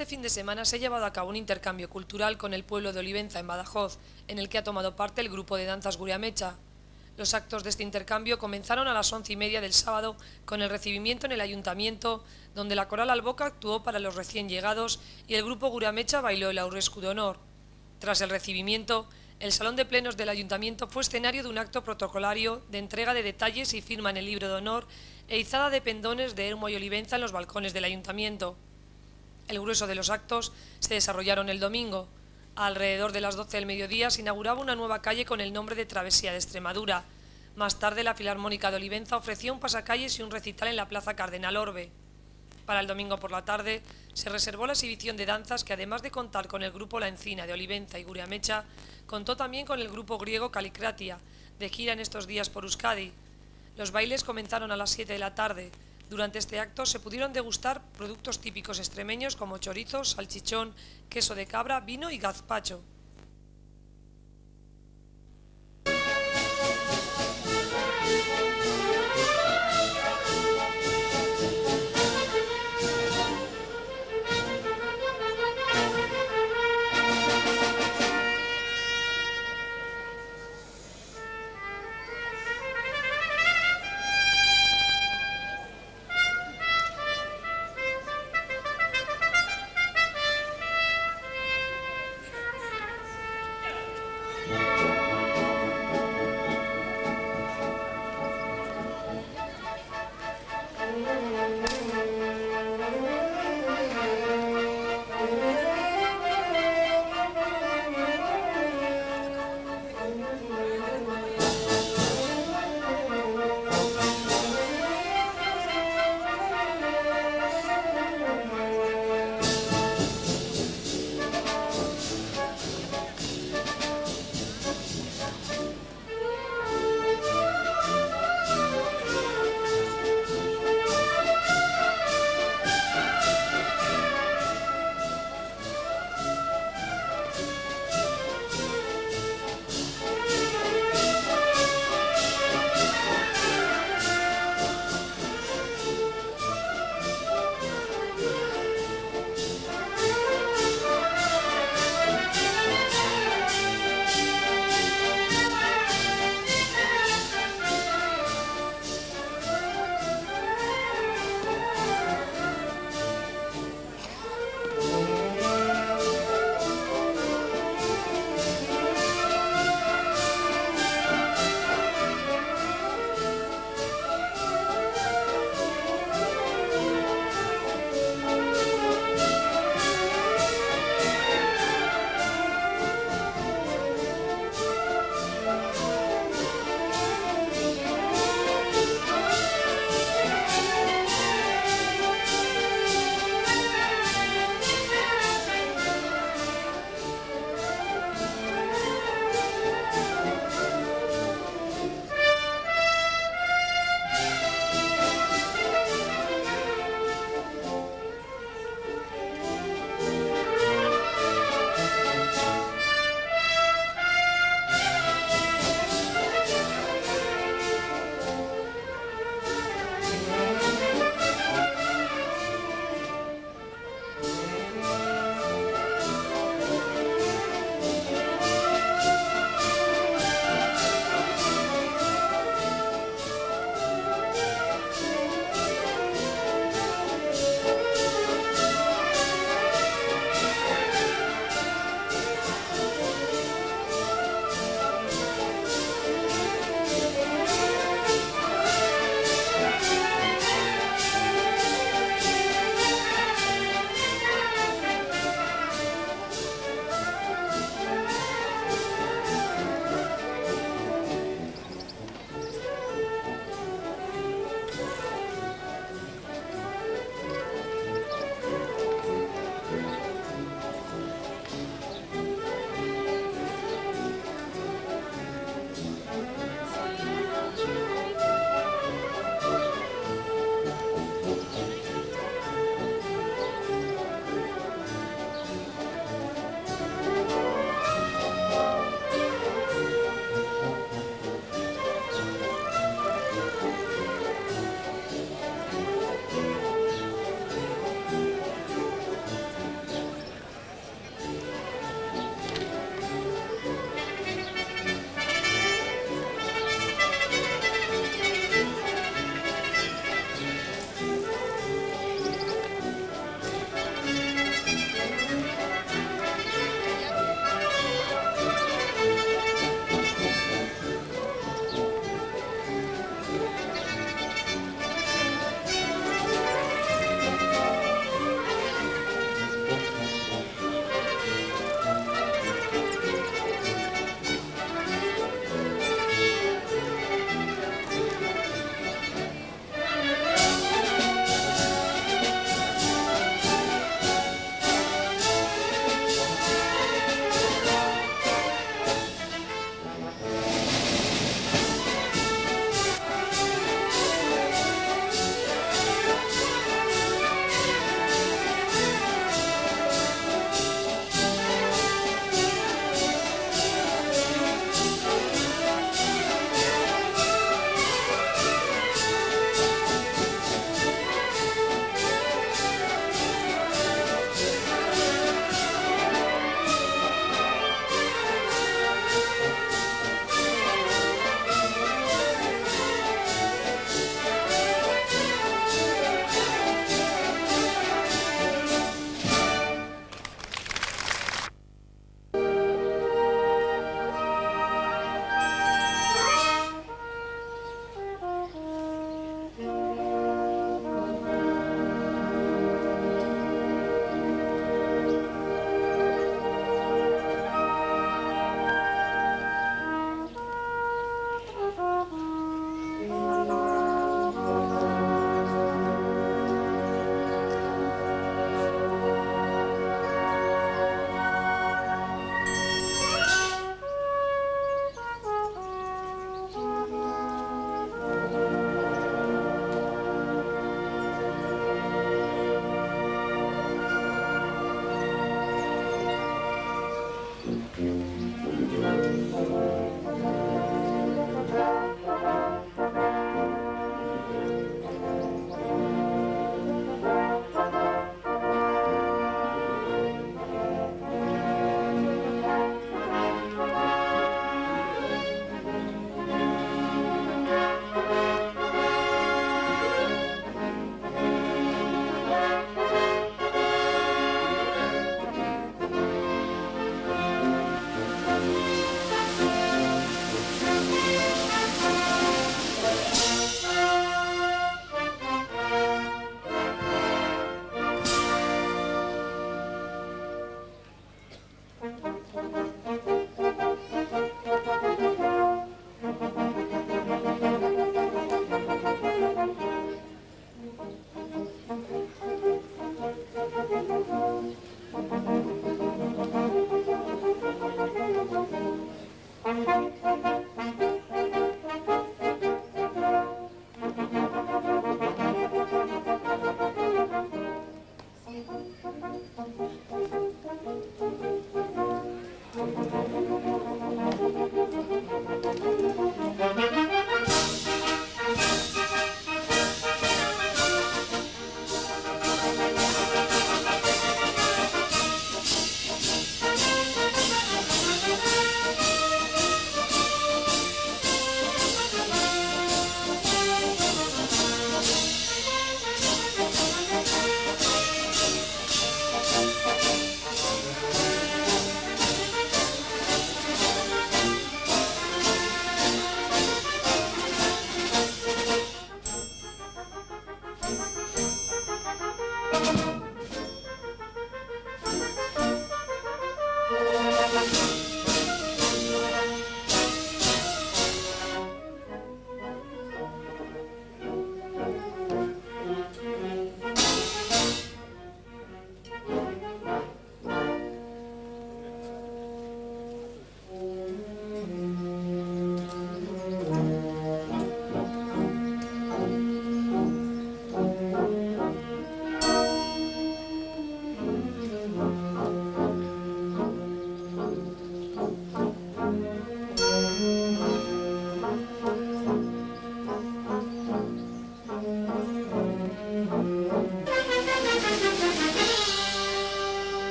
Este fin de semana se ha llevado a cabo un intercambio cultural con el pueblo de Olivenza, en Badajoz, en el que ha tomado parte el grupo de danzas Guriamecha. Los actos de este intercambio comenzaron a las once y media del sábado con el recibimiento en el ayuntamiento, donde la coral Alboca actuó para los recién llegados y el grupo Guriamecha bailó el Aurescu de honor. Tras el recibimiento, el salón de plenos del ayuntamiento fue escenario de un acto protocolario de entrega de detalles y firma en el libro de honor e izada de pendones de Hermo y Olivenza en los balcones del ayuntamiento. El grueso de los actos se desarrollaron el domingo. Alrededor de las 12 del mediodía se inauguraba una nueva calle con el nombre de Travesía de Extremadura. Más tarde, la Filarmónica de Olivenza ofreció un pasacalles y un recital en la Plaza Cardenal Orbe. Para el domingo por la tarde se reservó la exhibición de danzas que, además de contar con el grupo La Encina de Olivenza y Guriamecha, contó también con el grupo griego Calicratia, de gira en estos días por Euskadi. Los bailes comenzaron a las 7 de la tarde. Durante este acto se pudieron degustar productos típicos extremeños como chorizo, salchichón, queso de cabra, vino y gazpacho.